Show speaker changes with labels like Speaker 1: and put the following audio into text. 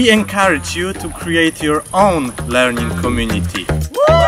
Speaker 1: we encourage you to create your own learning community.
Speaker 2: Woo!